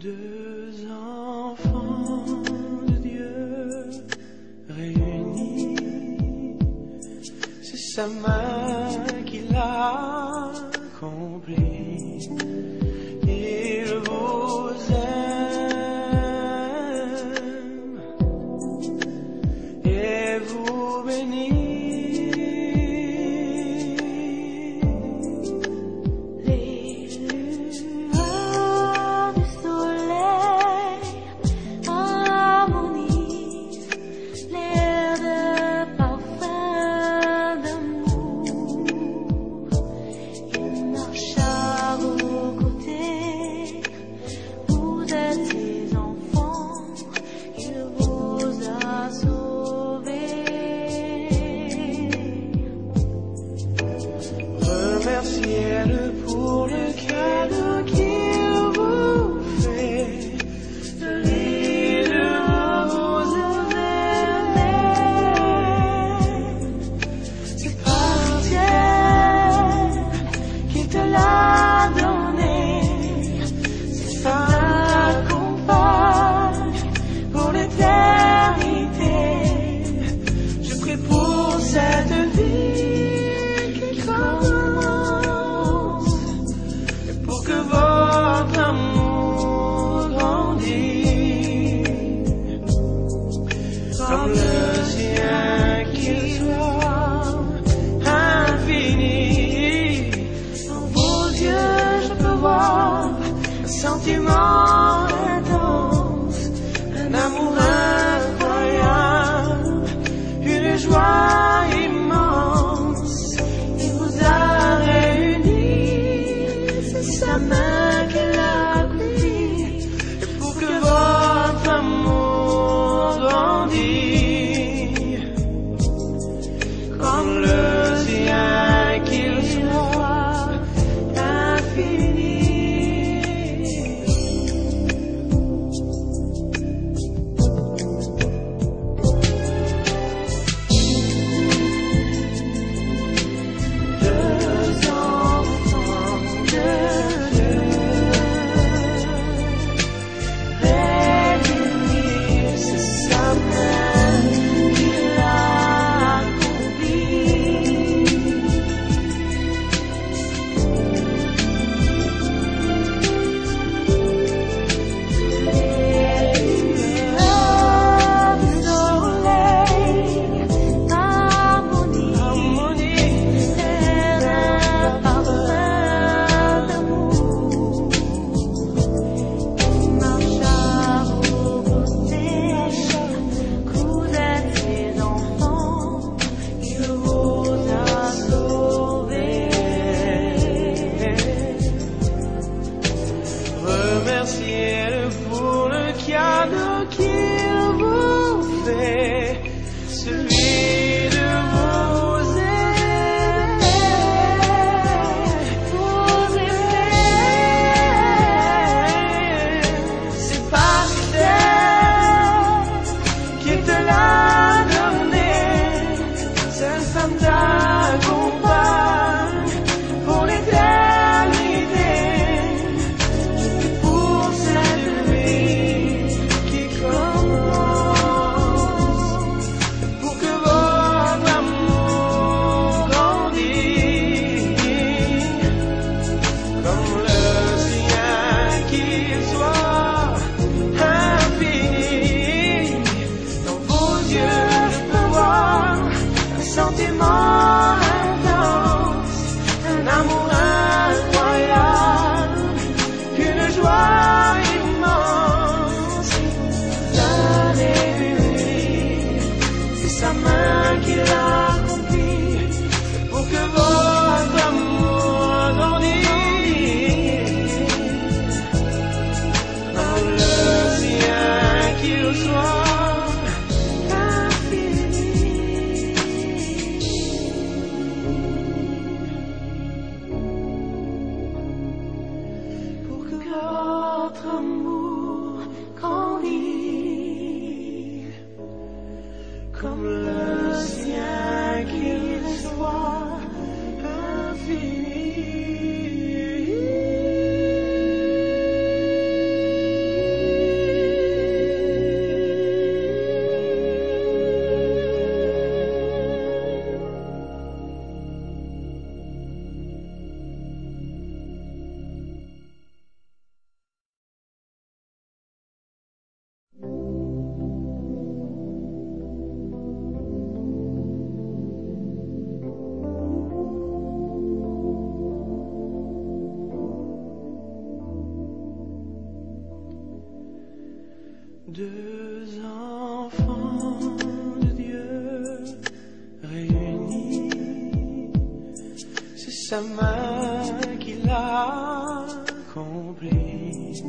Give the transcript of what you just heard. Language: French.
Deux enfants de Dieu réunis, c'est sa main qui l'a accompli. Il vous aime et vous bénit. Yeah. Deux enfants de Dieu réunis, c'est sa main qui l'a accompli.